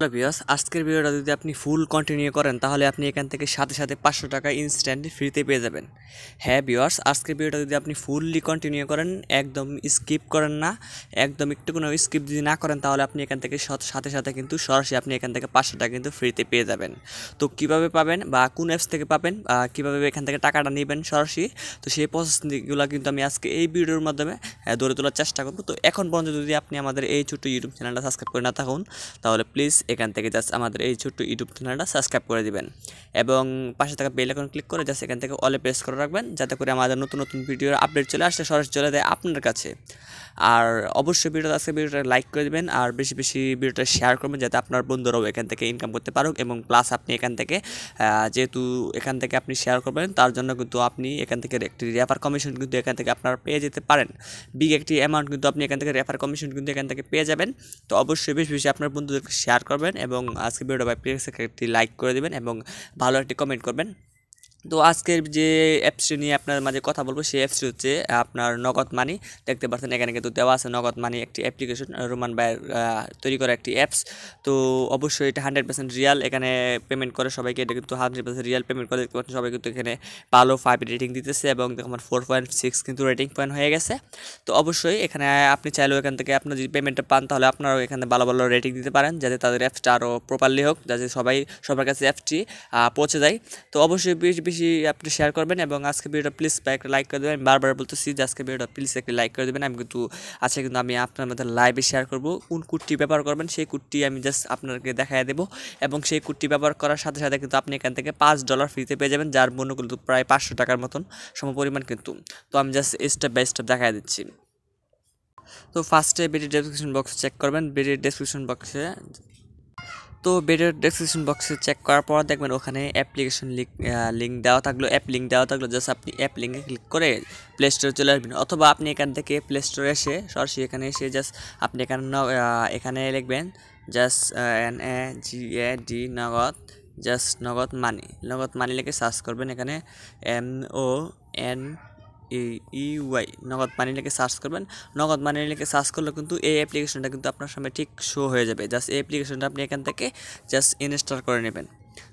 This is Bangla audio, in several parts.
হ্যালো আজকের ভিডিওটা যদি আপনি ফুল কন্টিনিউ করেন, তাহলে আপনি এখান থেকে সাথে সাথে পাঁচশো টাকা ইনস্ট্যান্ট ফ্রিতে পেয়ে যাবেন। হ্যাঁ ভিউয়ার্স, আজকের ভিডিওটা যদি আপনি ফুললি কন্টিনিউ করেন, একদম স্কিপ করেন না, একদম একটু কোনো স্কিপ যদি না করেন, তাহলে আপনি এখান থেকে সাথে সাথে কিন্তু সরাসরি আপনি এখান থেকে পাঁচশো টাকা কিন্তু ফ্রিতে পেয়ে যাবেন। তো কীভাবে পাবেন বা কোন অ্যাপস থেকে পাবেন বা কীভাবে এখান থেকে টাকাটা নেবেন সরাসরি, তো সেই প্রসেসগুলো কিন্তু আমি আজকে এই ভিডিওর মাধ্যমে ধরে তোলার চেষ্টা করব। তো এখন পর্যন্ত যদি আপনি আমাদের এই ছোট্ট ইউটিউব চ্যানেলটা সাবস্ক্রাইব করে না থাকুন, তাহলে প্লিজ এখান থেকে জাস্ট আমাদের এই ছোট্ট ইউটিউব চ্যানেলটা সাবস্ক্রাইব করে দিবেন। এবং পাশে থাকা বেল আইকন ক্লিক করে জাস্ট এখান থেকে অলে প্রেস করে রাখবেন, যাতে করে আমাদের নতুন নতুন ভিডিওর আপডেট চলে আসলে সরাসরি চলে যায় আপনার কাছে। আর অবশ্যই ভিডিওটা আজকে ভিডিওটা লাইক করে দেবেন, আর বেশি বেশি ভিডিওটা শেয়ার করবেন, যাতে আপনার বন্ধুরাও এখান থেকে ইনকাম করতে পারুক এবং প্লাস আপনি এখান থেকে যেহেতু এখান থেকে আপনি শেয়ার করবেন, তার জন্য কিন্তু আপনি এখান থেকে একটি রেফার কমিশন কিন্তু এখান থেকে আপনারা পেয়ে যেতে পারেন। বিগ একটি অ্যামাউন্ট কিন্তু আপনি এখান থেকে রেফার কমিশন কিন্তু এখান থেকে পেয়ে যাবেন। তো অবশ্যই বেশি বেশি আপনার বন্ধুদেরকে শেয়ার করবেন। এবং আজকে ভিডিওটা বাই প্লিজ একটি লাইক করে দিবেন এবং ভালো একটি কমেন্ট করবেন। তো আজকের যে অ্যাপসটি নিয়ে আপনার মাঝে কথা বলব, সেই অ্যাপসটি হচ্ছে আপনার নগদ মানি দেখতে পাচ্ছেন এখানে কিন্তু দেওয়া আছে নগদ মানি একটি অ্যাপ্লিকেশন রোমান ভাইয়ের তৈরি করা একটি অ্যাপস তো অবশ্যই এটা হান্ড্রেড পার্সেন্ট রিয়াল এখানে পেমেন্ট করে সবাইকে, এটা কিন্তু হান্ড্রেড পার্সেন্ট রিয়াল পেমেন্ট করে। দেখতে পাচ্ছেন সবাই কিন্তু এখানে ভালো ফাইভ রেটিং দিতেছে এবং আমার ফোর পয়েন্ট সিক্স কিন্তু রেটিং পয়েন্ট হয়ে গেছে। তো অবশ্যই এখানে আপনি চাইলেও এখান থেকে আপনার যদি পেমেন্টটা পান, তাহলে আপনারাও এখানে ভালো ভালো রেটিং দিতে পারেন, যাতে তাদের অ্যাপসটা আরও প্রপারলি হোক, যাতে সবাই, সবার কাছে অ্যাপসটি পৌঁছে যায়। তো অবশ্যই বেশি আপনি শেয়ার করবেন এবং আজকে ভিডিওটা প্লিজ একটা লাইক করে দেবেন। আমি বারবার বলতেছি যে আজকে ভিডিওটা প্লিজ একটা লাইক করে দেবেন। আমি কিন্তু, আজকে কিন্তু আমি আপনার মধ্যে লাইভে শেয়ার করব। কোন কুটটি ব্যবহার করবেন, সেই কুটটি আমি জাস্ট আপনাকে দেখাই দেবো। এবং সেই কুটটি ব্যবহার করার সাথে সাথে কিন্তু আপনি এখান থেকে পাঁচ ডলার ফ্রিতে পেয়ে যাবেন, যার মূল্য কিন্তু প্রায় পাঁচশো টাকার মতন সমপরিমাণ কিন্তু। তো আমি জাস্ট স্টেপ বাই স্টেপ দেখাই দিচ্ছি। তো ফার্স্টে ভিডিও ডেসক্রিপশন বক্স চেক করবেন। ভিডিও ডেসক্রিপশন বক্সে তো ভিডিওর ডেসক্রিপশন বক্সে চেক করার পর দেখবেন ওখানে অ্যাপ্লিকেশন লিঙ্ক লিঙ্ক দেওয়া থাকল। অ্যাপ লিঙ্ক দেওয়া থাকল জাস্ট আপনি অ্যাপ লিঙ্কে ক্লিক করে প্লে স্টোরে চলে আসবেন। অথবা আপনি এখান থেকে প্লে স্টোরে এসে, সরাসরি এখানে এসে জাস্ট আপনি এখানে এখানে লিখবেন just N A G A D Nagad just Nagad money Nagad money লিখে সার্চ করবেন এখানে M O N E Y Nagad money লিখে সার্চ করবেন। নগদ মানি লিখে সার্চ করলে কিন্তু এই অ্যাপ্লিকেশনটা কিন্তু আপনার সামনে ঠিক শো হয়ে যাবে। জাস্ট এই অ্যাপ্লিকেশনটা আপনি এখান থেকে জাস্ট ইনস্টল করে নেবেন।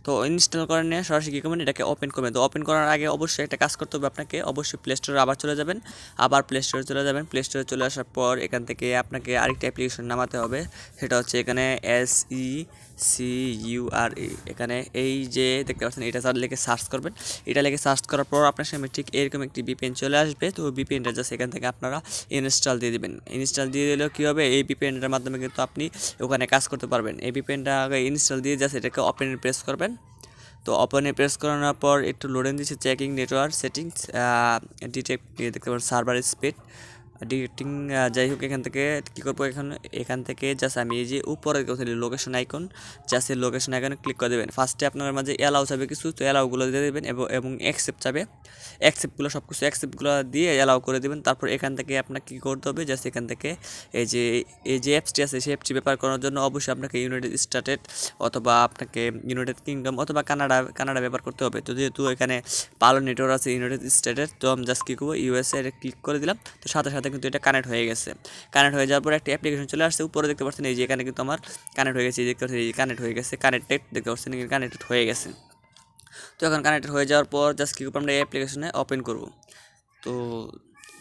তো ইনস্টল করে নিয়ে সরাসরি কী করবেন এটাকে ওপেন করবেন তো ওপেন করার আগে অবশ্যই একটা কাজ করতে হবে আপনাকে। অবশ্যই প্লে স্টোরে আবার চলে যাবেন। আবার প্লে স্টোরে চলে যাবেন। প্লে স্টোরে চলে আসার পর এখান থেকে আপনাকে আরেকটা অ্যাপ্লিকেশন নামাতে হবে। সেটা হচ্ছে এখানে S E C U R E এখানে এই যে দেখতে পাচ্ছেন, এটা স্যার লিখে সার্চ করবেন। এটা লিখে সার্চ করার পর আপনার সামনে ঠিক এরকম একটি বিপিএন চলে আসবে। তো বিপিএনটা জাস্ট এখান থেকে আপনারা ইনস্টল দিয়ে দিবেন। ইনস্টল দিয়ে দিলেও কী হবে? এই বিপিএনটার মাধ্যমে কিন্তু আপনি ওখানে কাজ করতে পারবেন। এই বিপিএনটা আগে ইনস্টল দিয়ে জাস্ট এটাকে ওপেন প্রেস করবেন। তো ওপেনে প্রেস করানোর পর একটু লোডেন দিচ্ছে চেকিং নেটওয়ার্ক সেটিংস ডিটেক্ট দেখতে পারেন সার্ভার স্পিড ডিটেক্টিং যাই হোক, এখান থেকে কী করব এখানে? এখান থেকে জাস্ট আমি এই যে উপরে লোকেশন আইকন জাস্ট এই লোকেশন আইকনে ক্লিক করে দেবেন। ফার্স্টে আপনার মাঝে অ্যালাউ চাবে কিছু, তো অ্যালাউগুলো দিয়ে দেবেন এবং অ্যাকসেপ্ট চাবে। অ্যাকসেপ্টগুলো সব কিছু অ্যাকসেপ্টগুলো দিয়ে অ্যালাউ করে দেবেন। তারপর এখান থেকে আপনাকে কী করতে হবে? জাস্ট এখান থেকে এই যে এই যে অ্যাপসটি আছে, সেই অ্যাপসটি ব্যাপার করার জন্য অবশ্যই আপনাকে ইউনাইটেড স্টেটেড অথবা আপনাকে ইউনাইটেড কিংডম অথবা কানাডা কানাডা ব্যবহার করতে হবে। তো যেহেতু এখানে পালো নেটওয়ার্ক আছে ইউনাইটেড স্টেটের তো আমি জাস্ট কী করব? ইউএসএ ক্লিক করে দিলাম। তো সাথে সাথে কিন্তু এটা কানেক্ট হয়ে গেছে। কানেক্ট হয়ে যাওয়ার পর একটা অ্যাপ্লিকেশন চলে আসছে, উপরে দেখতে পাচ্ছেন এই যে এখানে কিন্তু আমার কানেক্ট হয়ে গেছে দেখতে পাচ্ছেন এই কানেক্ট হয়ে গেছে কানেক্টেড দেখতে পাচ্ছেন কানেক্টেড হয়ে গেছে। তো এখন কানেক্টেড হয়ে যাওয়ার পর জাস্ট কি করব আমরা এই অ্যাপ্লিকেশনে ওপেন করব। তো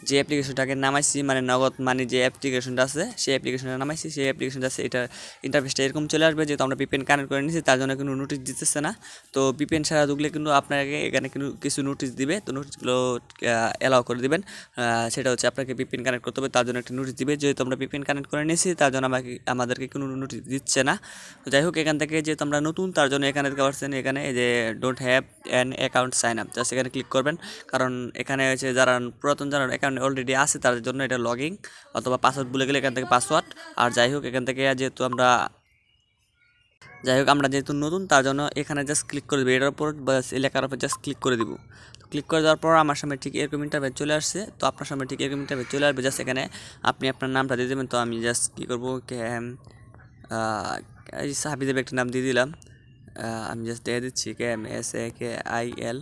যে অ্যাপ্লিকেশনটাকে নামাইছি মানে নগদ মানে যে অ্যাপ্লিকেশনটা আছে, সেই অ্যাপ্লিকেশনটা নামাইছি, সেই অ্যাপ্লিকেশনটা আছে এটা ইন্টারফেসটা এরকম চলে আসবে, যেহেতু আমরা বিপিএন কানেক্ট করে নিয়েছি, তার জন্য কোনো নোটিশ দিতেছে না। তো বিপিএন ছাড়া ঢুকলে কিন্তু আপনাকে এখানে কিন্তু কিছু নোটিশ দিবে, তো নোটিশগুলো অ্যালাউ করে দিবেন। সেটা হচ্ছে আপনাকে বিপিএন কানেক্ট করতে হবে, তার জন্য একটা নোটিশ দিবে। যেহেতু আমরা বিপিএন কানেক্ট করে নিয়েছি, তার জন্য আমাকে, আমাদেরকে কোনো নোটিশ দিচ্ছে না। তো যাই হোক, এখান থেকে যেহেতু আমরা নতুন, তার জন্য এখানে দেখতে পাচ্ছেন, এখানে যে don't have an account sign up just এখানে ক্লিক করবেন। কারণ এখানে হচ্ছে যারা পুরাতন, যারা অ্যাকাউন্ট অলরেডি আছে তাদের জন্য এটা লগিং অথবা পাসওয়ার্ড ভুলে গেলে এখান থেকে পাসওয়ার্ড আর যাই হোক, এখান থেকে যেহেতু আমরা, যাই হোক, আমরা যেহেতু নতুন, তার জন্য এখানে জাস্ট ক্লিক করে দেবো। এটার উপর এলাকার উপর জাস্ট ক্লিক করে দিব। ক্লিক করে দেওয়ার পর আমার সামনে ঠিক এরকম ইন্টারভেট চলে আসছে। তো আপনার সামনে ঠিক এরকম ইন্টারভেট চলে আসবে। জাস্ট এখানে আপনি আপনার নামটা দিয়ে দেবেন। তো আমি জাস্ট কী করব হাবিজের একটা নাম দিয়ে দিলাম। আমি জাস্ট দিয়ে দিচ্ছি ক্যাম এস এ কে আই এল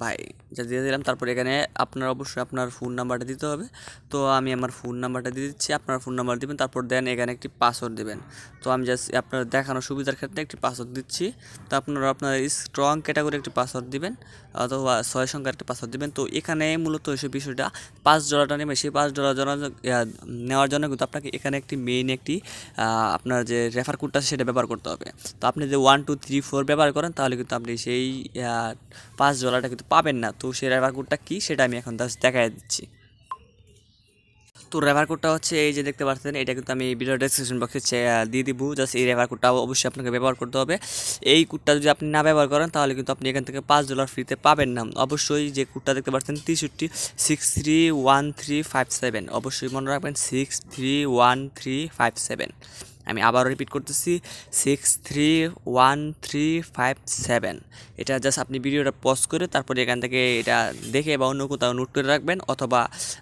ভাই। যা দিয়ে দিলাম। তারপর এখানে আপনার অবশ্যই আপনার ফোন নাম্বারটা দিতে হবে। তো আমি আমার ফোন নাম্বারটা দিয়ে দিচ্ছি। আপনার ফোন নাম্বার দিবেন, তারপর দেন এখানে একটি পাসওয়ার্ড দেবেন। তো আমি জাস্ট আপনার দেখানোর সুবিধার ক্ষেত্রে একটি পাসওয়ার্ড দিচ্ছি। তো আপনারা আপনার স্ট্রং ক্যাটাগরি একটি পাসওয়ার্ড দিবেন, অথবা ছয় সংখ্যার একটি পাসওয়ার্ড দিবেন। তো এখানে মূলত এসে বিষয়টা, পাঁচ ডলারটা নেবে সেই পাঁচ ডলার নেওয়ার জন্য কিন্তু আপনাকে এখানে একটি মেইন একটি আপনার যে রেফার কোডটা সেটা ব্যবহার করতে হবে। তো আপনি যে ওয়ান টু থ্রি ফোর ব্যবহার করেন, তাহলে কিন্তু আপনি সেই পাঁচ ডলারটা কিন্তু পাবেন না। তো সেই রেফার কোডটা কী সেটা আমি এখন দেখাই দিচ্ছি। তো রেফার কোডটা হচ্ছে এই যে দেখতে পাচ্ছেন, এটা কিন্তু আমি ভিডিও ডেসক্রিপশন বক্সে দিয়ে দিব। জাস্ট এই রেফার কোডটা অবশ্যই আপনাকে ব্যবহার করতে হবে। এই কোডটা যদি আপনি না ব্যবহার করেন, তাহলে কিন্তু আপনি এখান থেকে পাঁচ ডলার ফ্রিতে পাবেন না। অবশ্যই যে কোডটা দেখতে পাচ্ছেন, তেষট্টি six three one three five seven অবশ্যই মনে রাখবেন six three one three five seven আমি আবারও রিপিট করতেছি six three one three five seven এটা জাস্ট আপনি ভিডিওটা পজ করে তারপরে এখান থেকে এটা দেখে বা অন্য কোথাও নোট করে রাখবেন অথবা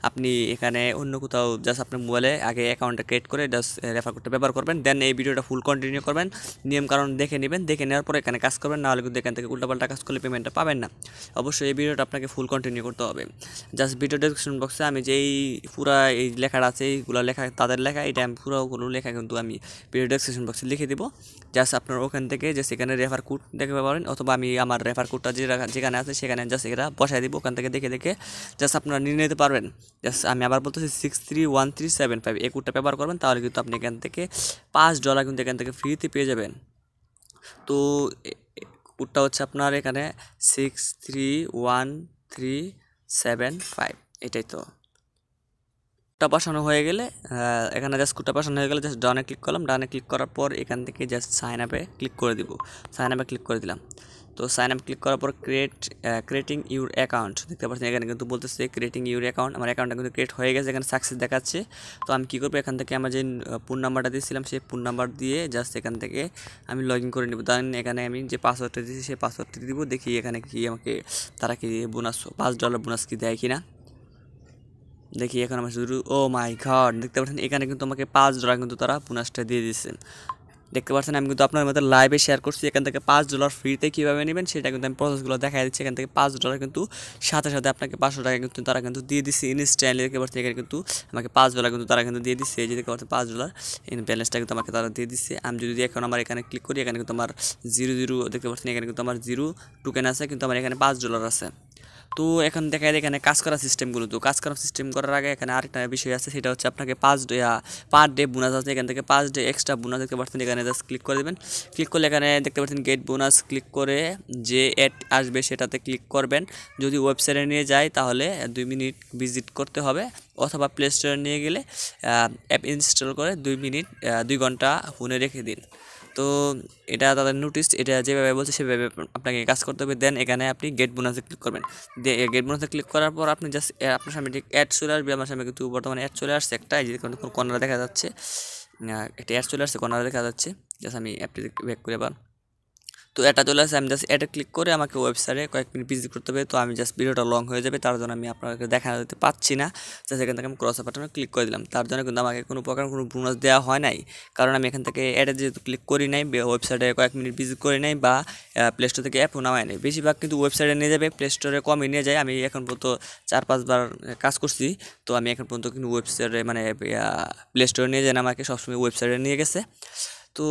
আপনি এখানে অন্য কোথাও জাস্ট আপনার মোবাইলে আগে অ্যাকাউন্টটা ক্রিয়েট করে জাস্ট রেফার করতে ব্যবহার করবেন দেন এই ভিডিওটা ফুল কন্টিনিউ করবেন। নিয়ম কারণ দেখে নেবেন, দেখে নেওয়ার পরে এখানে কাজ করবেন, নাহলে কিন্তু এখান থেকে উল্টাপাল্টা কাজ করলে পেমেন্টটা পাবেন না। অবশ্যই এই ভিডিওটা আপনাকে ফুল কন্টিনিউ করতে হবে। জাস্ট ভিডিও ডিসক্রিপশন বক্সে আমি যেই পুরা এই লেখাটা আছে, এইগুলো লেখা, তাদের লেখা, এটা আমি পুরো কোনো লেখা কিন্তু আমি ভিডিও ডেসক্রিপশন বক্সে লিখে দিব। জাস্ট আপনার ওখান থেকে যে সেখানে রেফার কোড দেখতে পারেন, অথবা আমি আমার রেফার কোডটা যে যেখানে আছে সেখানে জাস্ট এরা বসাই দিব, ওখান থেকে দেখে দেখে জাস্ট আপনারা নিয়ে নিতে পারবেন। জাস্ট আমি আবার বলতেছি six three one three seven five এই কোডটা ব্যবহার করবেন, তাহলে কিন্তু আপনি এখান থেকে পাঁচ ডলার কিন্তু এখান থেকে ফ্রিতে পেয়ে যাবেন। তো কোডটা হচ্ছে আপনার এখানে six three one three seven five এটাই তো। কুটটা বসানো হয়ে গেলে এখানে জাস্ট কুটটা বসানো হয়ে গেলে জাস্ট ডানে ক্লিক করলাম। ডানে ক্লিক করার পর এখান থেকে জাস্ট সাইন আপে ক্লিক করে দিব। সাইন আপে ক্লিক করে দিলাম। তো সাইন আপ ক্লিক করার পর ক্রিয়েট ক্রিয়েটিং ইউর অ্যাকাউন্ট দেখতে পাচ্ছেন, এখানে কিন্তু বলতেছে ক্রিয়েটিং ইউর অ্যাকাউন্ট আমার অ্যাকাউন্টটা কিন্তু ক্রিয়েট হয়ে গেছে, এখানে সাকসেস দেখাচ্ছে। তো আমি কী করব? এখান থেকে আমার যে ফোন নাম্বারটা দিয়েছিলাম, সেই ফোন নাম্বার দিয়ে জাস্ট এখান থেকে আমি লগ ইন করে নেব। দেন এখানে আমি যে পাসওয়ার্ডটা দিয়েছি, সেই পাসওয়ার্ডটি দিব। দেখি এখানে কি আমাকে, তারা কি বোনাস পাঁচ ডলার বোনাস কি দেয় কি না দেখি এখন আমার শুধু ও মাই ঘর দেখতে পাচ্ছেন, এখানে কিন্তু আমাকে পাঁচ ডলার কিন্তু তারা বোনাসটা দিয়ে দিচ্ছেন দেখতে পাচ্ছেন, আমি কিন্তু আপনার মধ্যে লাইভে শেয়ার করছি, এখান থেকে পাঁচ ডলার ফ্রিতে কীভাবে নেবেন সেটা কিন্তু আমি প্রসেসগুলো দেখা দিচ্ছি। এখান থেকে পাঁচ ডলার কিন্তু সাথে সাথে আপনাকে পাঁচশো টাকা কিন্তু তারা কিন্তু দিয়ে দিচ্ছে ইনস্ট্যান্টলি দেখতে পাচ্ছেন, এখানে কিন্তু আমাকে পাঁচ ডলার কিন্তু তারা কিন্তু দিয়ে দিচ্ছে যে দেখতে পাচ্ছেন, পাঁচ ডলার এই ব্যালেন্সটা কিন্তু আমাকে তারা দিয়ে দিচ্ছে আমি যদি এখন আমার এখানে ক্লিক করি, এখানে কিন্তু আমার জিরো জিরো দেখতে পাচ্ছেন, এখানে কিন্তু আমার জিরো টোকেন আছে, কিন্তু আমার এখানে পাঁচ ডলার আছে। তো এখন দেখা যায় এখানে কাজ করার সিস্টেমগুলো তো, কাজ করার সিস্টেম করার আগে এখানে আরেকটা বিষয় আছে, সেটা হচ্ছে আপনাকে পাঁচ ডে পার ডে বোনাস আছে, এখান থেকে পাঁচ ডে এক্সট্রা বোনাস দেখতে পাচ্ছেন এখানে জাস্ট ক্লিক করে দেবেন। ক্লিক করলে এখানে দেখতে পাচ্ছেন গেট বোনাস ক্লিক করে যে অ্যাড আসবে সেটাতে ক্লিক করবেন। যদি ওয়েবসাইটে নিয়ে যায় তাহলে দুই মিনিট ভিজিট করতে হবে, অথবা প্লে স্টোরে নিয়ে গেলে অ্যাপ ইনস্টল করে দুই মিনিট দুই ঘণ্টা ফোনে রেখে দিন। তো এটা তাদের নোটিস এটা যেভাবে বলছে সেভাবে আপনাকে কাজ করতে হবে। দেন এখানে আপনি গেট বোনাসে ক্লিক করবেন। গেট বোনাসে ক্লিক করার পর আপনি জাস্ট আপনার সামনে ঠিক অ্যাড চলে আসবে। আমার সামনে কিন্তু বর্তমানে অ্যাড চলে আসছে একটা। যে কর্নারে দেখা যাচ্ছে। একটা অ্যাড চলে আসছে কর্নার দেখা যাচ্ছে। জাস্ট আমি অ্যাপটি ব্যাক করে আবার তো এটা চলে আসে, আমি জাস্ট এটা ক্লিক করে আমাকে ওয়েবসাইটে কয়েক মিনিট ভিজিট করতে হবে, তো আমি জাস্ট ভিডিওটা লং হয়ে যাবে, তার জন্য আমি আপনাকে দেখা দিতে পাচ্ছি না। জাস্ট এখান থেকে আমি ক্রস বাটনে ক্লিক করে দিলাম, তার জন্য কিন্তু আমাকে কোনো প্রকার কোনো বোনাস দেওয়া হয় নাই। কারণ আমি এখান থেকে অ্যাডে যেহেতু ক্লিক করি নাই ওয়েবসাইটে কয়েক মিনিট ভিজিট করি নাই বা প্লে স্টোর থেকে অ্যাপও নেওয়াই নাই। বেশিরভাগ কিন্তু ওয়েবসাইটে নিয়ে যাবে প্লে স্টোরে কমই নিয়ে যায়, আমি এখন পর্যন্ত চার পাঁচবার কাজ করছি, তো আমি এখন পর্যন্ত কিন্তু ওয়েবসাইটে মানে প্লে স্টোরে নিয়ে যান আমাকে সবসময় ওয়েবসাইটে নিয়ে গেছে। তো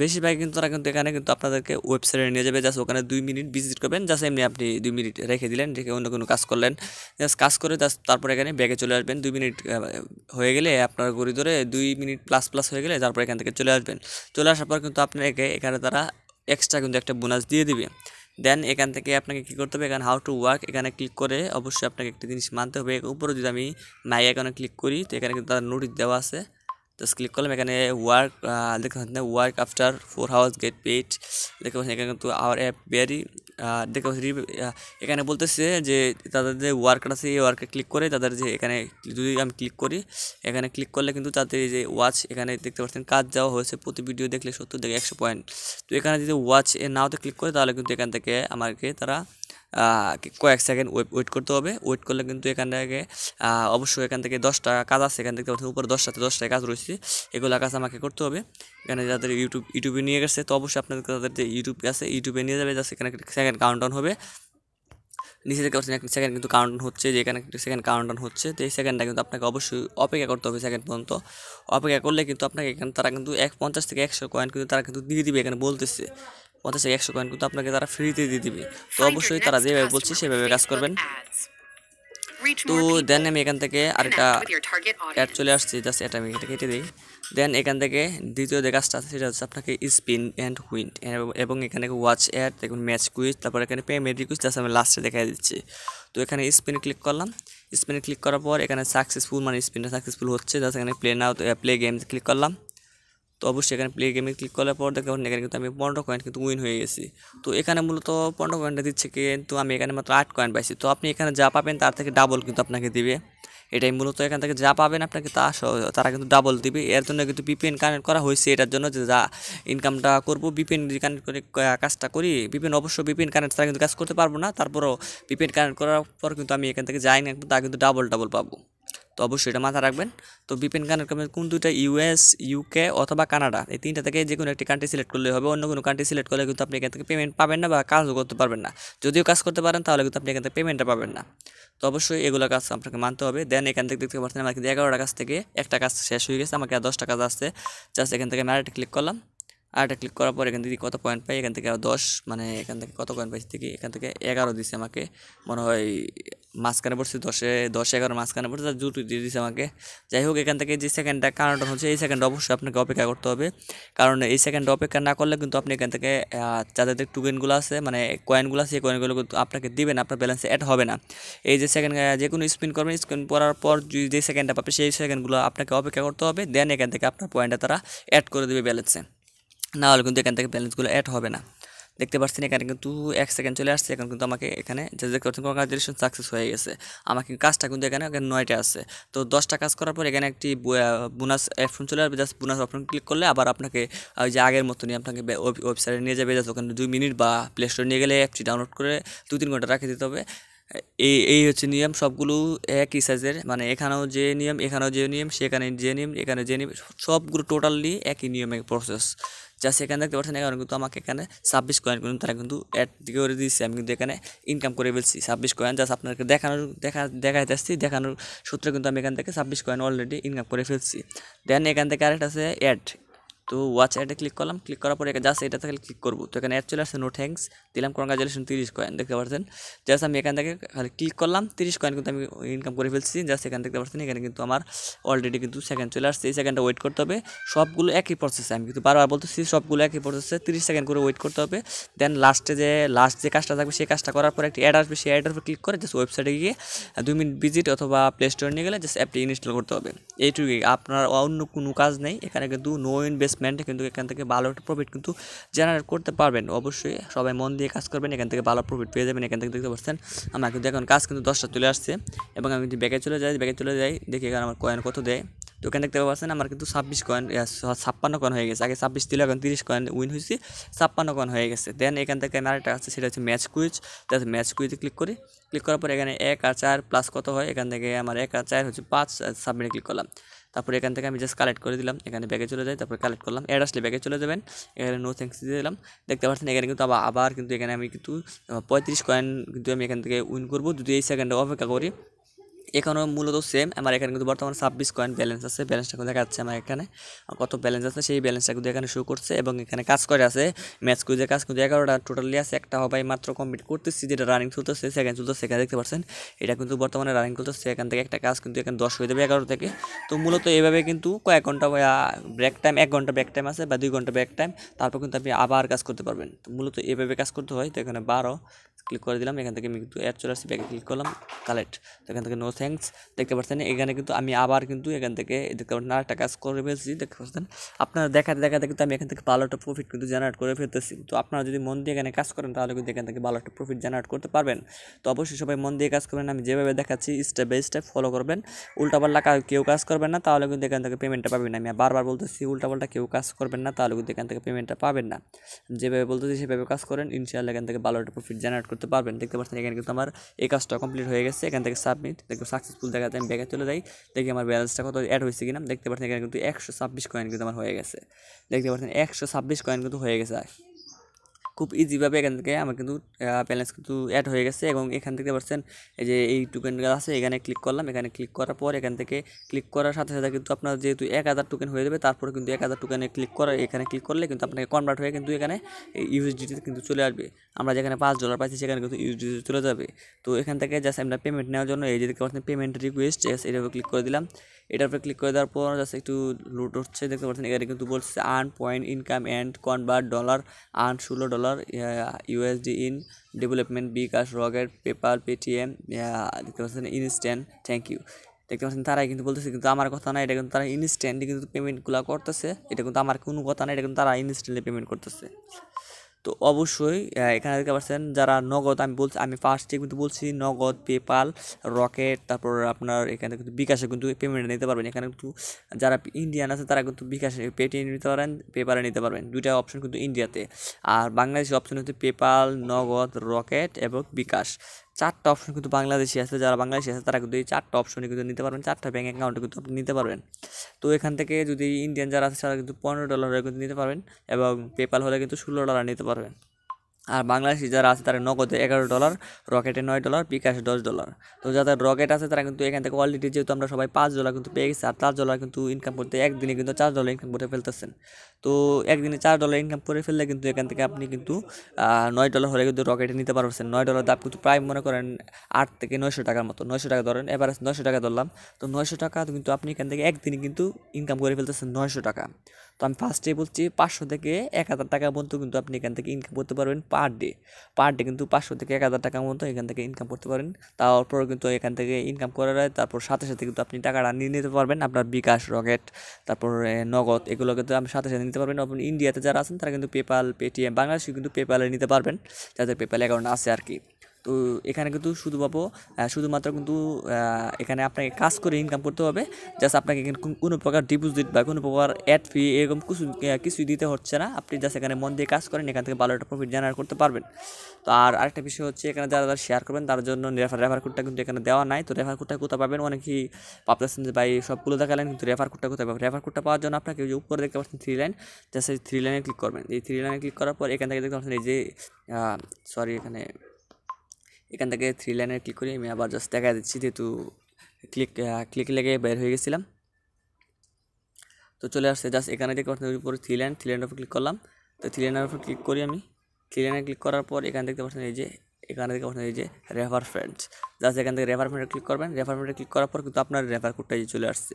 বেশিরভাগ কিন্তু তারা কিন্তু এখানে কিন্তু আপনাদেরকে ওয়েবসাইটে নিয়ে যাবে। জাস্ট ওখানে দুই মিনিট ভিজিট করবেন। জাস্ট এমনি আপনি দুই মিনিট রেখে দিলেন, রেখে অন্য কোনো কাজ করলেন। জাস্ট কাজ করে জাস্ট তারপর এখানে ব্যাগে চলে আসবেন। দুই মিনিট হয়ে গেলে আপনার গড়ি ধরে দুই মিনিট প্লাস প্লাস হয়ে গেলে তারপর এখান থেকে চলে আসবেন। চলে আসার পর কিন্তু আপনাকে এখানে তারা এক্সট্রা কিন্তু একটা বোনাস দিয়ে দিবে। দেন এখান থেকে আপনাকে কী করতে হবে? এখানে হাউ টু ওয়ার্ক এখানে ক্লিক করে অবশ্যই আপনাকে একটি জিনিস মানতে হবে। উপরে যদি আমি মাই এখানে ক্লিক করি, তো এখানে কিন্তু তার নোটিশ দেওয়া আছে। জাস্ট ক্লিক করলাম, এখানে ওয়ার্ক দেখতে পাচ্ছেন work after four hours get paid দেখতে পাচ্ছেন এখানে কিন্তু আওয়ার অ্যাপ ভেরি দেখতে পাচ্ছি এখানে বলতেছে যে তাদের যে ওয়ার্কার আছে, এই ওয়ার্কে ক্লিক করে তাদের যে এখানে যদি আমি ক্লিক করি, এখানে ক্লিক করলে কিন্তু তাদের যে ওয়াচ এখানে দেখতে পাচ্ছেন কাজ দেওয়া হয়েছে, প্রতি ভিডিও দেখলে সত্তর থেকে একশো পয়েন্ট তো এখানে যদি ওয়াচ এ নাওতে ক্লিক করে তাহলে কিন্তু এখান থেকে আমাকে তারা কয়েক সেকেন্ড ওয়েট করতে হবে। ওয়েট করলে কিন্তু এখান থেকে অবশ্যই এখান থেকে দশটা কাজ আছে। এখান থেকে উপরে দশটাতে দশটায় কাজ রয়েছে। এগুলো কাজ আমাকে করতে হবে। এখানে যাদের ইউটিউব ইউটিউবে নিয়ে গেছে, তো অবশ্যই আপনাদের, তাদের যে ইউটিউব আছে ইউটিউবে নিয়ে যাবে। জাস্ট এখানে সেকেন্ড কাউন্ট ডাউন হবে। নিচে পাচ্ছেন, একটা সেকেন্ড কিন্তু কাউন্ট হচ্ছে। যে এখানে একটা সেকেন্ড কাউন্ট হচ্ছে। তো এই সেকেন্ডটা কিন্তু আপনাকে অবশ্যই অপেক্ষা করতে হবে সেকেন্ড পর্যন্ত। অপেক্ষা করলে কিন্তু আপনাকে এখানে, তারা কিন্তু এক পঞ্চাশ থেকে একশো কয়েন কিন্তু তারা কিন্তু দিয়ে দিবে, এখানে বলতেছে। পঞ্চাশ থেকে একশো কয়েন কিন্তু আপনাকে তারা ফ্রিতে দিয়ে দিবে। তো অবশ্যই তারা যেভাবে বলছে সেভাবে কাজ করবেন। তো দেন আমি এখান থেকে আরেকটা অ্যাড চলে আসছি জাস্ট এটা আমি এটা কেটে দিই। দেন এখান থেকে দ্বিতীয় যে কাজটা আছে সেটা হচ্ছে আপনাকে স্পিন অ্যান্ড উইন্ড এবং এখানে ওয়াচ অ্যাড দেখুন ম্যাচ কুইজ তারপর এখানে পেমেন্ট রিকুইজ জাস্ট আমি লাস্টে দেখা দিচ্ছি। তো এখানে স্পিনে ক্লিক করলাম। স্পিনে ক্লিক করার পর এখানে সাকসেসফুল মানে স্পিনটা সাকসেসফুল হচ্ছে জাস্ট এখানে play now play game click করলাম। তো অবশ্যই এখানে প্লে গেমে ক্লিক করার পর দেখতে পারেন এখানে কিন্তু আমি পনেরো কয়েন কিন্তু উইন হয়ে গেছি। তো এখানে মূলত পনেরো কয়েনটা দিচ্ছে কিন্তু আমি এখানে মাত্র আট কয়েন পাইছি। তো আপনি এখানে যা পাবেন তার থেকে ডাবল কিন্তু আপনাকে দিবে। এটাই মূলত এখান থেকে যা পাবেন আপনাকে তা তারা কিন্তু ডাবল দিবে। এর জন্য কিন্তু বিপিএন কানেক্ট করা হয়েছে এটার জন্য যে যা ইনকামটা করব বিপিএন যদি কানেক্ট করে কাজটা করি। বিপিএন অবশ্য বিপিএন কানেক্ট তারা কিন্তু কাজ করতে পারব না। তারপরও বিপিএন কানেক্ট করার পর কিন্তু আমি এখান থেকে যাই না তা কিন্তু ডাবল ডাবল পাবো। তো অবশ্যই এটা মাথায় রাখবেন। তো বিপিন করবেন কোন দুইটা ইউএস ইউকে অথবা কানাডা, এই তিনটা থেকে যে কোনো একটি কান্ট্রি সিলেক্ট করলে হবে। অন্য কোনো কান্ট্রি সিলেক্ট করলে কিন্তু আপনি এখান থেকে পেমেন্ট পাবেন না বা কাজও করতে পারবেন না। যদিও কাজ করতে পারেন, তাহলে কিন্তু আপনি এখান থেকে পেমেন্টটা পাবেন না। তো অবশ্যই এগুলো কাজ আপনাকে মানতে হবে। দেন এখান থেকে দেখতে পাচ্ছেন আমার কিন্তু এগারোটা কাজ থেকে একটা কাজ শেষ হয়ে গেছে। আমাকে আর দশটা কাজ আসছে জাস্ট এখান থেকে ম্যারেটে ক্লিক করলাম। আরেকটা ক্লিক করার পর এখান থেকে কত পয়েন্ট পাই? এখান থেকে দশ মানে এখান থেকে কত পয়েন্ট পাইছি? থেকে এখান থেকে এগারো দিছে আমাকে। মনে হয় মাঝখানে পড়ছে, দশে, দশ এগারো মাঝখানে পড়ছে দুটো দিয়ে দিছে আমাকে। যাই হোক, এখান থেকে যে সেকেন্ডটা কারণটা হচ্ছে, এই সেকেন্ড অবশ্যই আপনাকে অপেক্ষা করতে হবে। কারণ এই সেকেন্ড অপেক্ষা না করলে কিন্তু আপনি এখান থেকে যাদের টুকেনগুলো আছে মানে কয়েনগুলো আছে, এই কয়েনগুলো কিন্তু আপনাকে দিবেন আপনার ব্যালেন্সে অ্যাড হবে না। এই যে সেকেন্ড যে কোনো স্পিন করবেন স্পিন করার পর যে সেকেন্ডটা পাবে, সেই সেকেন্ডগুলো আপনাকে অপেক্ষা করতে হবে দেন এখান থেকে আপনার পয়েন্টটা তারা অ্যাড করে দেবে ব্যালেন্সে না হলে কিন্তু এখান থেকে ব্যালেন্সগুলো অ্যাড হবে না। দেখতে পাচ্ছেন এখানে কিন্তু এক সেকেন্ড চলে আসছে, এখন কিন্তু আমাকে এখানে যে দেখতে পাচ্ছেন সাকসেস হয়ে গেছে। আমাকে কাজটা কিন্তু এখানে এখানে নয়টা আছে তো দশটা কাজ করার পর এখানে একটি বোনাস অপশন চলে আসবে। জাস্ট বোনাস অপশন ক্লিক করলে আবার আপনাকে ওই যে আগের মতনই আপনাকে ওয়েবসাইটে নিয়ে যাবে। জাস্ট ওখানে দুই মিনিট বা প্লে স্টোরে নিয়ে গেলে অ্যাপটি ডাউনলোড করে দু তিন ঘণ্টা রাখে দিতে হবে। এই এই হচ্ছে নিয়ম। সবগুলো একই সাইজের মানে এখানেও যে নিয়ম, এখানেও যে নিয়ম, সেখানে যে নিয়ম, এখানে যে নিয়ম, সবগুলো টোটালি একই নিয়মের প্রসেস যা সেখানে দেখতে পাচ্ছেন এখানে কিন্তু আমাকে এখানে ছাব্বিশ কয়েন কিন্তু তারা কিন্তু অ্যাড করে দিয়েছে। আমি কিন্তু এখানে ইনকাম করে ফেলছি, ছাব্বিশ কয়েন জাস্ট আপনাকে দেখানোর, দেখা, দেখাইতে আসছি। দেখানোর সূত্রে কিন্তু আমি এখান থেকে ছাব্বিশ কয়েন অলরেডি ইনকাম করে ফেলছি। দেন এখান থেকে আরেকটা আছে অ্যাড তো ওয়াচ অ্যাডে ক্লিক করলাম ক্লিক করার পরে জাস্ট এটা থেকে ক্লিক করব। তো এখানে অ্যাড চলে আসছে নো থ্যাঙ্কস দিলাম কনগ্রাচুলেশন তিরিশ কয়েন দেখতে পাচ্ছেন জাস্ট আমি এখান থেকে খালি ক্লিক করলাম, তিরিশ কয়েন কিন্তু আমি ইনকাম করে ফেলছি জাস্ট এখান দেখতে পাচ্ছেন এখানে কিন্তু আমার অলরেডি কিন্তু সেকেন্ড চলে আসছে, এই সেকেন্ডটা ওয়েট করতে হবে। সবগুলো একই প্রসেসে আমি কিন্তু বারবার বলতেছি, সবগুলো একই প্রসেসে তিরিশ সেকেন্ড করে ওয়েট করতে হবে। দেন লাস্টে যে লাস্ট যে কাজটা থাকবে, সেই কাজটা করার পর একটি অ্যাড আসবে, সেই অ্যাডের উপর ক্লিক করে জাস্ট ওয়েবসাইটে গিয়ে দুই মিনিট ভিজিট অথবা প্লে স্টোরে নিয়ে গেলে জাস্ট অ্যাপটি ইনস্টল করতে হবে। এইটুকুই, আপনার অন্য কোনো কাজ নেই, এখানে কিন্তু নো ইনভেস্টমেন্ট কিন্তু এখান থেকে ভালো একটা প্রফিট কিন্তু জেনারেট করতে পারবেন। অবশ্যই সবাই মন দিয়ে কাজ করবেন, এখান থেকে ভালো প্রফিট পেয়ে যাবেন, এখান থেকে দেখতে পাচ্ছেন আমার কিন্তু এখন কাজ কিন্তু দশটা চলে আসছে এবং আমি যদি ব্যাগে চলে যাই, ব্যাগে চলে যাই, দেখি এখানে আমার কয়েন কত দেয়। তো এখানে দেখতে পাচ্ছেন আমার কিন্তু ছাব্বিশ কয়েন ছাপ্পান্ন কয়েন হয়ে গেছে। আগে ছাব্বিশ ছিল, এখন তিরিশ কয়েন উইন হয়েছে, ছাপ্পান্ন কয়েন হয়ে গেছে। দেন এখান থেকে আমার একটা আছে, সেটা হচ্ছে ম্যাচ কুইজ তাহলে ম্যাচ কুইজে ক্লিক করি। ক্লিক করার পর এখানে এক আর চার প্লাস কত হয়? এখান থেকে আমার এক আর চার হচ্ছে পাঁচ সাবমিটে ক্লিক করলাম। তারপরে এখান থেকে আমি জাস্ট কালেক্ট করে দিলাম। এখানে ব্যাগে চলে যায় তারপরে কালেক্ট করলাম। অ্যাড আসলে ব্যাগে চলে যাবেন। এখানে নো থ্যাংকস দিয়ে দিলাম। দেখতে পাচ্ছেন, এখানে কিন্তু আবার আবার কিন্তু এখানে আমি কিন্তু পঁয়ত্রিশ কয়েন কিন্তু আমি এখান থেকে উইন করব। যদি এই সেকেন্ডে অপেক্ষা করি এখানেও মূলত সেম আমার এখানে কিন্তু বর্তমানে ছাব্বিশ কয়েন ব্যালেন্স আছে ব্যালেন্সটা দেখা যাচ্ছে আমার এখানে। কত ব্যালেন্স আছে, সেই ব্যালেন্সটা কিন্তু এখানে শো করছে এবং এখানে কাজ করে আছে। ম্যাচ কুইজে কাজ কিন্তু এগারোটা টোটালি আছে, একটা হবাই মাত্র কমপ্লিট করতেছি, যেটা রানিং চলতেছে সেকেন্ড চলতেছে, এখানে দেখতে পাচ্ছেন। এটা কিন্তু বর্তমানে রানিং চলতেছে, এখান থেকে একটা কাজ কিন্তু এখানে দশ হয়ে যাবে এগারো থেকে। তো মূলত এইভাবে কিন্তু কয়েক ঘণ্টা ব্রেক টাইম এক ঘণ্টা ব্রেক টাইম আছে বা দুই ঘণ্টা ব্রেক টাইম তারপর কিন্তু আপনি আবার কাজ করতে পারবেন। তো মূলত এভাবে কাজ করতে হয়, তো এখানে বারো ক্লিক করে দিলাম, এখান থেকে আমি কিন্তু অ্যাড চলে আসছি ব্যাগে ক্লিক করলাম কালেক্ট তো এখান থেকে নো থ্যাঙ্কস দেখতে পাচ্ছেন, এখানে কিন্তু আমি আবার কিন্তু এখান থেকে দেখতে পাচ্ছেন, আরেকটা কাজ করে ফেলছি, দেখতে পাচ্ছেন, আপনারা দেখাতে দেখাতে কিন্তু আমি এখান থেকে ভালো একটা প্রফিট কিন্তু জেনারেট করে ফেলতেছি। তো আপনারা যদি মন দিয়ে এখানে কাজ করেন, তাহলে কিন্তু এখান থেকে ভালো একটা প্রফিট জেনারেট করতে পারবেন। তো অবশ্যই সবাই মন দিয়ে কাজ করবেন আমি যেভাবে দেখাচ্ছি স্টেপ বাই স্টেপ ফলো করবেন। উল্টাপাল্টা কেউ কাজ করবেন না, তাহলে কিন্তু এখান থেকে পেমেন্টটা পাবেন আমি বারবার বলতেছি, উল্টাপাল্টা কেউ কাজ করবেন না, তাহলে কিন্তু এখান থেকে পেমেন্টটা পাবেন না। যেভাবে বলতেছি, সেভাবে কাজ করেন, ইনশাআল্লাহ এখান থেকে ভালো একটা প্রফিট জেনারেট পারবেন। দেখতে পাচ্ছেন এখানে কিন্তু আমার এই কাজটা কমপ্লিট হয়ে গেছে। এখান থেকে সাবমিট দেখব সাকসেসফুল দেখাতে আমি ব্যাগে চলে যাই। দেখি আমার ব্যালেন্সটা কত অ্যাড হয়েছে কিনা। দেখতে পাচ্ছেন এখানে কিন্তু একশো ছাব্বিশ কয়েন কিন্তু আমার হয়ে গেছে। দেখতে পাচ্ছেন একশো ছাব্বিশ কয়েন কিন্তু হয়ে গেছে। খুব ইজিভাবে এখান থেকে আমার কিন্তু ব্যালেন্স কিন্তু অ্যাড হয়ে গেছে এবং এখান থেকে পাচ্ছেন এই যে এই টোকেনগুলো আছে, এখানে ক্লিক করলাম। এখানে ক্লিক করার পর এখান থেকে ক্লিক করার সাথে সাথে কিন্তু আপনার যেহেতু এক হাজার টোকেন হয়ে যাবে, তারপরে কিন্তু এক হাজার টোকেনে ক্লিক করা, এখানে ক্লিক করলে কিন্তু আপনাকে কনভার্ট হয়ে কিন্তু এখানে ইউএসডিতে কিন্তু চলে আসবে। আমরা যেখানে পাঁচ ডলার পাইছি, সেখানে কিন্তু ইউএসডিতে চলে যাবে। তো এখান থেকে জাস্ট আমরা পেমেন্ট নেওয়ার জন্য এই যে দেখতে পাচ্ছেন পেমেন্ট রিকোয়েস্ট এটার উপর ক্লিক করে দিলাম। এটার উপরে ক্লিক করে দেওয়ার পর জাস্ট একটু লুট হচ্ছে, দেখতে পাচ্ছেন, এখানে কিন্তু বলছে earn point income and convert dollar earn ষোলো dollar USD in development bKash Rocket paper Paytm দেখতে পাচ্ছেন ইনস্ট্যান্ট থ্যাংক ইউ দেখতে পাচ্ছেন, তারাই কিন্তু বলতেছে, কিন্তু আমার কথা না, এটা কিন্তু তারা ইনস্ট্যান্টলি কিন্তু পেমেন্টগুলো করতেছে, এটা কিন্তু আমার কোনো কথা না, এটা কিন্তু তারা ইনস্ট্যান্টলি পেমেন্ট করতেছে। তো অবশ্যই এখানে দেখতে পাচ্ছেন যারা নগদ, আমি বলছি, আমি ফার্স্টে কিন্তু বলছি নগদ পেপাল রকেট তারপর আপনার এখানে কিন্তু বিকাশে কিন্তু পেমেন্ট নিতে পারবেন। এখানে কিন্তু যারা ইন্ডিয়ান আছে তারা কিন্তু বিকাশে পেটিএম নিতে পারেন পেপারে নিতে পারবেন। দুইটা অপশন কিন্তু ইন্ডিয়াতে আর বাংলাদেশের অপশন হচ্ছে পেপাল নগদ রকেট এবং বিকাশ। চারটা অপশন কিন্তু বাংলাদেশি আছে, যারা বাংলাদেশি আছে, তারা কিন্তু এই চারটা অপশনে কিন্তু নিতে পারবেন। চারটা ব্যাঙ্ক অ্যাকাউন্টে কিন্তু আপনি নিতে পারবেন। তো এখান থেকে যদি ইন্ডিয়ান যারা আছে, তারা কিন্তু পনেরো ডলার কিন্তু নিতে পারবেন এবং পেপাল হলে কিন্তু ষোলো ডলার নিতে পারবেন। আর বাংলাদেশি যারা আছে তারা নগদে এগারো ডলার, রকেটে নয় ডলার, বিকাশে দশ ডলার। তো যাদের রকেট আছে তারা কিন্তু এখান থেকে অলরেডি যেহেতু আমরা সবাই পাঁচ ডলার কিন্তু পেয়ে গেছি, আর চার ডলার কিন্তু ইনকাম করতে একদিনে কিন্তু চার ডলার ইনকাম করে ফেলতেছেন। তো একদিনে চার ডলার ইনকাম করে ফেললে কিন্তু এখান থেকে আপনি কিন্তু নয় ডলার হলে কিন্তু রকেটে নিতে পারবেন। নয় ডলার দাম কিন্তু প্রায় মনে করেন আট থেকে নয়শো টাকার মতো। নয়শো টাকা ধরেন এবার নয়শো টাকা ধরলাম। তো নয়শো টাকা কিন্তু আপনি এখান থেকে একদিনে কিন্তু ইনকাম করে ফেলতেছেন নয়শো টাকা। তো আমি ফার্স্টে বলছি পাঁচশো থেকে এক হাজার টাকা পর্যন্ত কিন্তু আপনি এখান থেকে ইনকাম করতে পারবেন পার ডে পার ডে কিন্তু পাঁচশো থেকে এক হাজার টাকা মতো এখান থেকে ইনকাম করতে পারেন। তারপর কিন্তু এখান থেকে ইনকাম করার তারপর সাথে সাথে কিন্তু আপনি টাকাটা নিয়ে নিতে পারবেন আপনার বিকাশ রকেট, তারপর নগদ এগুলো কিন্তু আপনি সাথে সাথে নিতে পারবেন। আপনি ইন্ডিয়াতে যারা আছেন তারা কিন্তু পেপাল পেটিএম বাংলাদেশে কিন্তু পেপালে নিতে পারবেন। যাদের পেপাল অ্যাকাউন্ট আছে আর কি। তো এখানে কিন্তু শুধু পাবো শুধুমাত্র কিন্তু এখানে আপনাকে কাজ করে ইনকাম করতে হবে। জাস্ট আপনাকে কোনো প্রকার ডিপোজিট বা কোনো প্রকার অ্যাড ফি এরকম কিছু কিছুই দিতে হচ্ছে না। আপনি জাস্ট এখানে মন দিয়ে কাজ করেন, এখান থেকে ভালো একটা প্রফিট জেনারেট করতে পারবেন। তো আর আরেকটা বিষয় হচ্ছে, এখানে যারা যারা শেয়ার করবেন, তার জন্য রেফার রেফার কোডটা কিন্তু এখানে দেওয়া নাই। তো রেফার কোডটা কোথায় পাবেন? অনেকেই ভাবতেছেন যে, ভাই, সবগুলো দেখালেন, কিন্তু রেফার কোডটা কোথায় পাবেন? রেফার কোডটা পাওয়ার জন্য আপনাকে যে উপরে দেখতে পাচ্ছেন থ্রি লাইন জাস্ট এই থ্রি লাইনে ক্লিক করবেন। এই থ্রি লাইনে ক্লিক করার পর এখান থেকে দেখতে পাচ্ছেন এই যে সরি এখানে এখান থেকে থ্রি লাইনে ক্লিক করি, আমি আবার জাস্ট দেখা দিচ্ছি যেহেতু ক্লিক ক্লিক লেগে বের হয়ে গেছিলাম। তো চলে আসছে জাস্ট এখানে দেখতে পাচ্ছেন উপরে থ্রি লাইন থ্রি লাইনের উপর ক্লিক করলাম। তো থ্রি লাইনের উপর ক্লিক করি আমি। থ্রি লাইনে ক্লিক করার পর এখান থেকে পাচ্ছেন এই যে, এখানে থেকে পাচ্ছেন এই যে রেফার ফ্রেন্ডস জাস্ট এখান থেকে রেফার ফ্রেন্ডে ক্লিক করবেন। রেফার ফ্রেন্ডে ক্লিক করার পর কিন্তু আপনার রেফার কোডটাই চলে আসছে।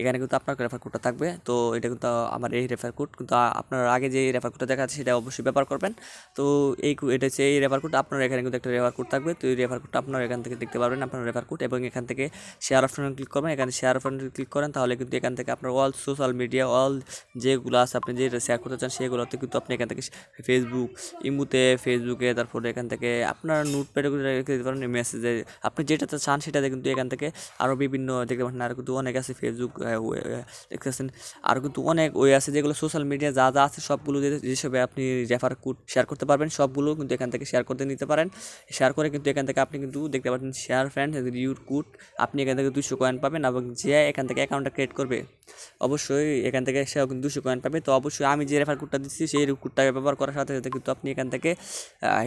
এখানে কিন্তু আপনার রেফার কোডটা থাকবে। তো এটা কিন্তু আমার এই রেফার কোড কিন্তু আপনার আগে যে রেফার কোডটা দেখা যাচ্ছে সেটা অবশ্যই ব্যবহার করবেন। তো এই এটা হচ্ছে এই রেফার কোড আপনার এখানে কিন্তু একটা রেফার কোড থাকবে। তো এই রেফার কোডটা আপনার এখান থেকে দেখতে পারবেন আপনার রেফার কোড এবং এখান থেকে শেয়ার অপশনে ক্লিক করবেন। এখানে শেয়ার অপশনে ক্লিক করেন, তাহলে কিন্তু এখান থেকে আপনার অল সোশ্যাল মিডিয়া অল যেগুলো আছে আপনি যে শেয়ার করতে চান সেগুলোতে কিন্তু আপনি এখান থেকে ফেসবুক ইমুতে ফেসবুকে তারপরে এখান থেকে আপনার নোট প্যাডে রেখে দিতে পারেন মেসেজে আপনি যেটাতে চান সেটাতে কিন্তু এখান থেকে আরও বিভিন্ন দেখতে পারেন, আর কিন্তু অনেক আছে ফেসবুক দেখতেছেন। আর কিন্তু অনেক ওই আছে যেগুলো সোশ্যাল মিডিয়া যা যা আছে সবগুলো যেসবে আপনি রেফার কোড শেয়ার করতে পারবেন, সবগুলো কিন্তু এখান থেকে শেয়ার করতে নিতে পারেন। শেয়ার করে কিন্তু এখান থেকে আপনি কিন্তু দেখতে পাচ্ছেন শেয়ার ফ্রেন্ড ইউর কোড আপনি এখান থেকে দুশো কয়েন পাবেন এবং যে এখান থেকে অ্যাকাউন্টটা ক্রিয়েট করবে, অবশ্যই এখান থেকে সে কিন্তু দুশো কয়েন পাবে। তো অবশ্যই আমি যে রেফার কোডটা দিচ্ছি, সেই কোডটা ব্যবহার করার সাথে সাথে কিন্তু আপনি এখান থেকে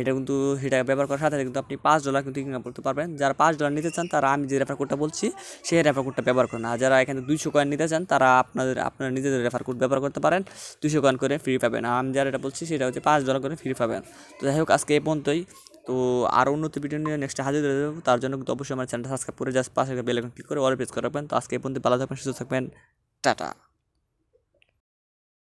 এটা কিন্তু, সেটা ব্যবহার করার সাথে কিন্তু আপনি পাঁচ ডলার কিন্তু ইনকাম করতে পারবেন। যারা পাঁচ ডলার নিতে চান, তারা আমি যে রেফার কোডটা বলছি, সেই রেফার কোডটা ব্যবহার করেন। আর যারা এখানে দুইশো কয়েন নিতে চান, তারা আপনাদের, আপনারা নিজেদের রেফার কোড ব্যবহার করতে পারেন। দুশো কয়েন করে ফ্রি পাবেন। আমি যারা এটা বলছি সেটা হচ্ছে পাঁচ ডলার করে ফ্রি পাবেন। তো যাই হোক, আজকে এই পর্যন্তই। তো আরও উন্নতি ভিডিও নিয়ে নেক্সট হাজির হয়ে যাব। তার জন্য কিন্তু অবশ্যই আমার চ্যানেলটা সাবস্ক্রাইব করে জাস্ট পাশে বেল ক্লিক করে অল প্রেস রাখবেন। তো আজকে এই পর্যন্ত ভালো থাকবেন, সুস্থ থাকবেন। টাটা।